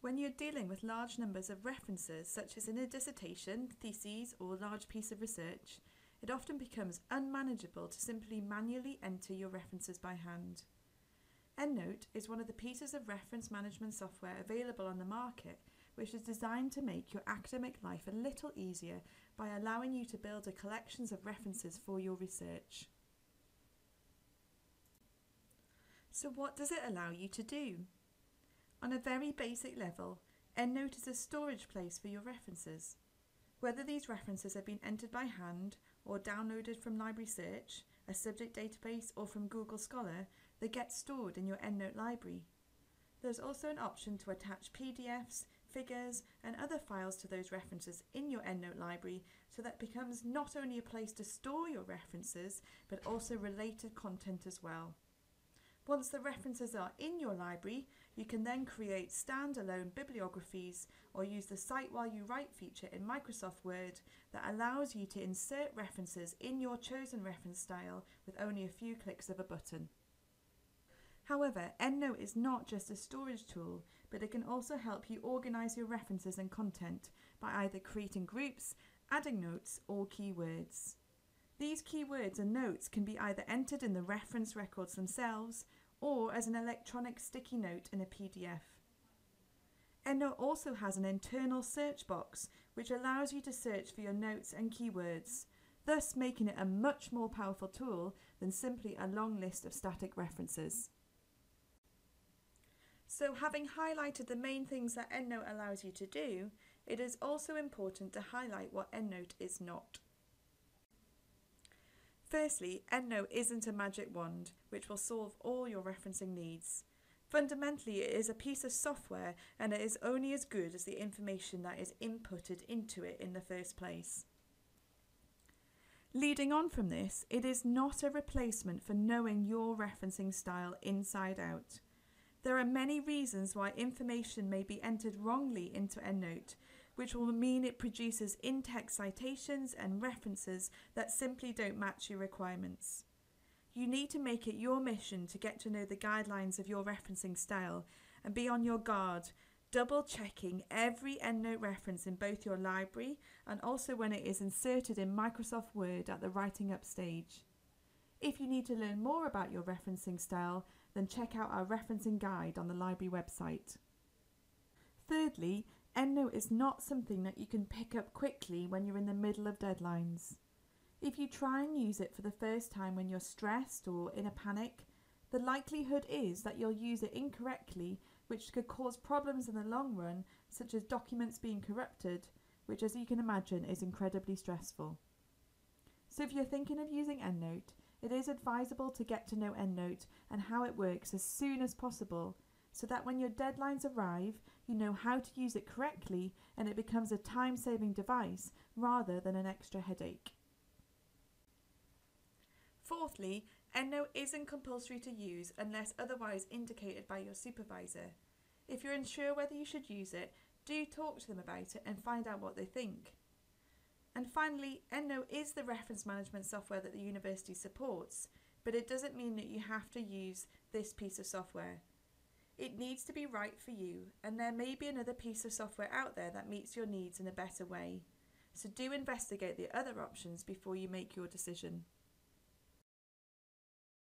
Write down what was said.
When you're dealing with large numbers of references, such as in a dissertation, theses, or large piece of research, it often becomes unmanageable to simply manually enter your references by hand. EndNote is one of the pieces of reference management software available on the market which is designed to make your academic life a little easier by allowing you to build a collections of references for your research. So what does it allow you to do? On a very basic level, EndNote is a storage place for your references. Whether these references have been entered by hand or downloaded from Library Search, a subject database or from Google Scholar, they get stored in your EndNote library. There's also an option to attach PDFs, figures and other files to those references in your EndNote library so that becomes not only a place to store your references but also related content as well. Once the references are in your library, you can then create standalone bibliographies or use the Cite While You Write feature in Microsoft Word that allows you to insert references in your chosen reference style with only a few clicks of a button. However, EndNote is not just a storage tool, but it can also help you organise your references and content by either creating groups, adding notes, or keywords. These keywords and notes can be either entered in the reference records themselves or as an electronic sticky note in a PDF. EndNote also has an internal search box which allows you to search for your notes and keywords, thus making it a much more powerful tool than simply a long list of static references. So having highlighted the main things that EndNote allows you to do, it is also important to highlight what EndNote is not. Firstly, EndNote isn't a magic wand which will solve all your referencing needs. Fundamentally, it is a piece of software and it is only as good as the information that is inputted into it in the first place. Leading on from this, it is not a replacement for knowing your referencing style inside out. There are many reasons why information may be entered wrongly into EndNote, which will mean it produces in-text citations and references that simply don't match your requirements. You need to make it your mission to get to know the guidelines of your referencing style and be on your guard, double checking every EndNote reference in both your library and also when it is inserted in Microsoft Word at the writing up stage. If you need to learn more about your referencing style, then check out our referencing guide on the library website. Thirdly, EndNote is not something that you can pick up quickly when you're in the middle of deadlines. If you try and use it for the first time when you're stressed or in a panic, the likelihood is that you'll use it incorrectly, which could cause problems in the long run, such as documents being corrupted, which, as you can imagine, is incredibly stressful. So, if you're thinking of using EndNote, it is advisable to get to know EndNote and how it works as soon as possible so that when your deadlines arrive, you know how to use it correctly and it becomes a time saving device rather than an extra headache. Fourthly, EndNote isn't compulsory to use unless otherwise indicated by your supervisor. If you're unsure whether you should use it, do talk to them about it and find out what they think. And finally, EndNote is the reference management software that the university supports, but it doesn't mean that you have to use this piece of software. It needs to be right for you, and there may be another piece of software out there that meets your needs in a better way. So do investigate the other options before you make your decision.